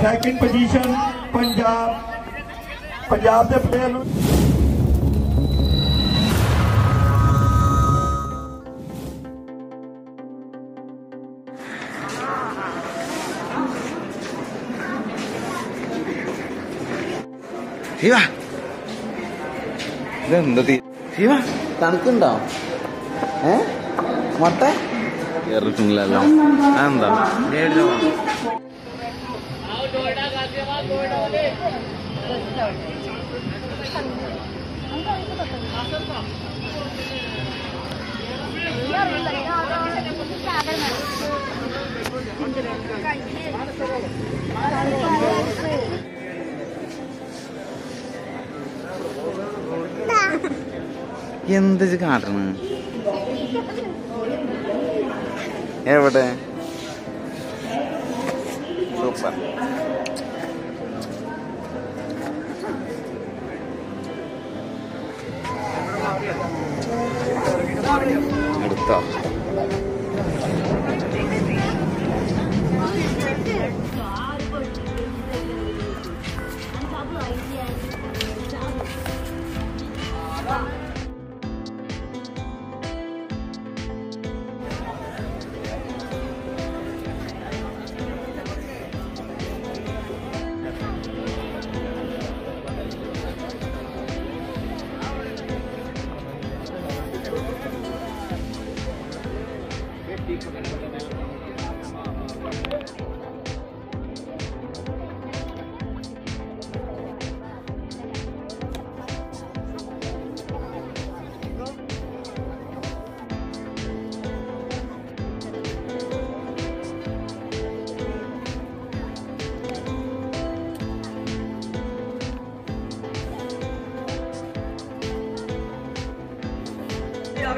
Second position Punjab Punjab के player Shiva ഇതെന്തത് ശിവ തണുക്കുണ്ടോ ഏഹ് ಮತ್ತೆ இருக்குங்களா ஆந்தா എന്ത് കാട്ടണം എവിടെ? സൂപ്പർ. എടുത്തോ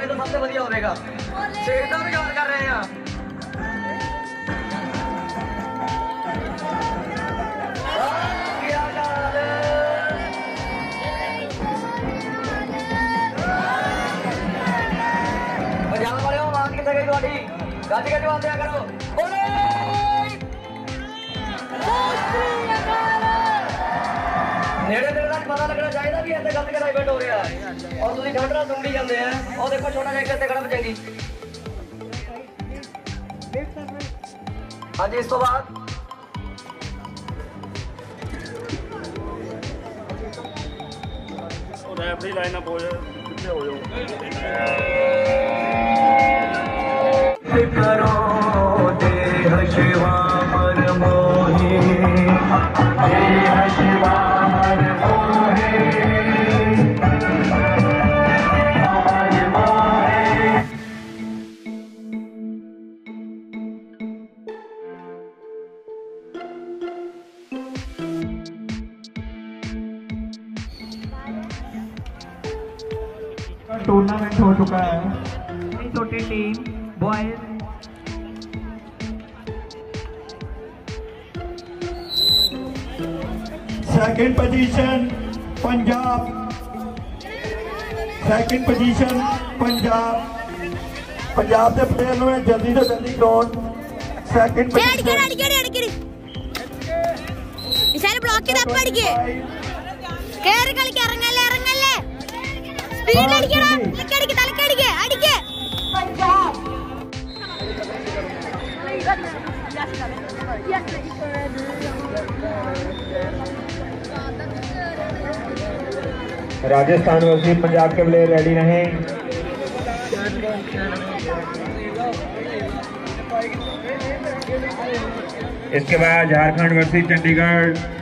ਆਵੇ ਤਾਂ ਸਭ ਤੋਂ ਵਧੀਆ ਹੋਵੇਗਾ। ਸੇਠ ਦਾ ਵੀ ਯਾਦ ਕਰ ਰਹੇ ਆ। ਪੰਜਾਬ ਵਾਲਿਓ, ਆਵਾਜ਼ ਕਿੱਥੇ ਗਈ ਤੁਹਾਡੀ? ਗੱਜ ਕੇ ਜਵਾਬ ਦਿਆ ਕਰੋ। ਪਤਾ ਲੱਗਣਾ ਚਾਹੀਦਾ ਵੀ ਇੱਥੇ ਗੱਜ ਕੇ ਦਾ ਇਵੈਂਟ ਹੋ ਰਿਹਾ ਹੈ ਔਰ ਤੁਸੀਂ ਠੰਡ ਨਾਲ ਸੁੰਡੀ ਜਾਂਦੇ ਆ ਉਹ ਦੇਖੋ ਛੋਟਾ ਜਿਹਾ ਕਿਤੇ ਖੜਾ ਚੰਗੀ ਹਾਂਜੀ ਇਸ ਤੋਂ ਬਾਅਦ ਉਹ ਰੈਫਰੀ ਲਾਈਨ ਅਪ ਹੋ ਜਾ ਕਿੱਥੇ ਹੋ ਜਾਓ करो का टूर्नामेंट हो चुका है। छोटी team boys second position Punjab second position Punjab Punjab के प्लेयर ने जल्दी से जल्दी कौन सेकंड पोजीशन ब्लॉक के के राजस्थान वर्सेस पंजाब के प्लेयर रेडी रहे इसके बाद झारखंड वर्सेस चंडीगढ़।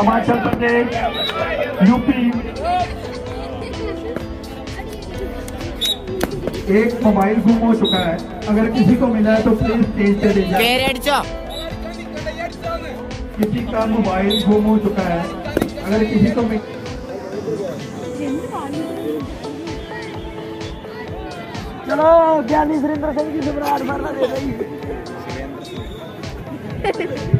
हिमाचल प्रदेश यूपी। एक मोबाइल गुम हो चुका है। अगर किसी को मिला है तो प्लीज़ स्टेज पे दे जाए किसी का मोबाइल गुम हो चुका है। अगर किसी को मिला चलो ज्ञानी सुरेंद्र सिंह जी सम्राट भरना दे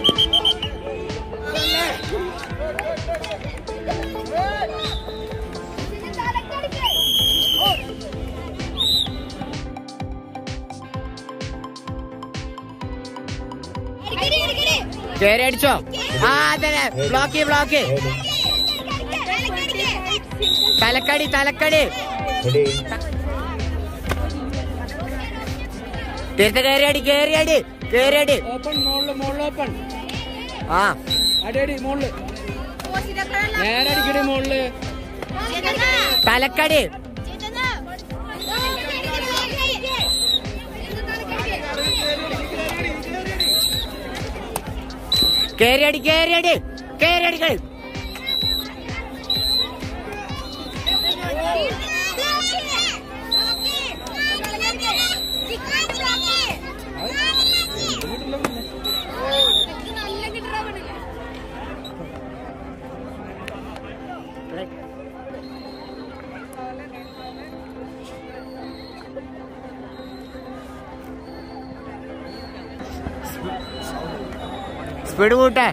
കേറി അടിച്ചോ. ആ തന്നെ ബ്ലോക്ക് ബ്ലോക്ക് തലക്കടി തലക്കടി. കേറി അടി കേറി അടി കേറി അടി. ഓപ്പൺ മോളിൽ മോളിൽ ഓപ്പൺ ആ. അടി അടി മോളിൽ. നേരടിക്കടി മോളിൽ? തലക്കടി. കേരടി കേരടി കേരടികൾ स्पीड बोट है।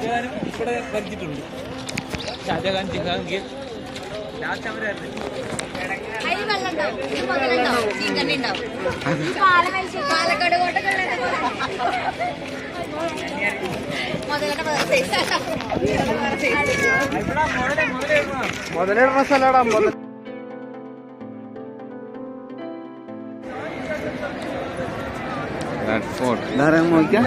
ഷാജഹാനും ഇവിടെ നൽകിയിട്ടുണ്ട് ഷാജഹാൻ ചിങ്കാങ്കിൽ ലാസ്റ്റ് അവരായിരുന്നു. മുതൽ ഉണ്ടാവും. ചിങ്കണ്ണി ഉണ്ടാവും. പാലക്കാട് കോട്ടൊക്കെ നോക്കിയാൽ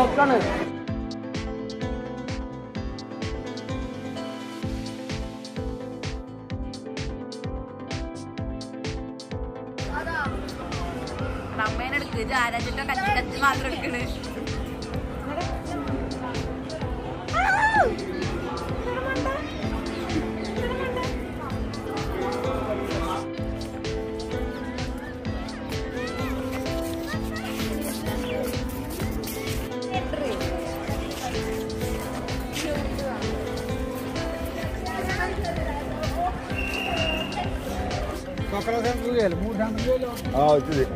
ബ്ലോക്കാണ് ഇത് ആരാജിട്ട കത്തി കത്തി മാത്രം എടുക്കണേ. 好，继续。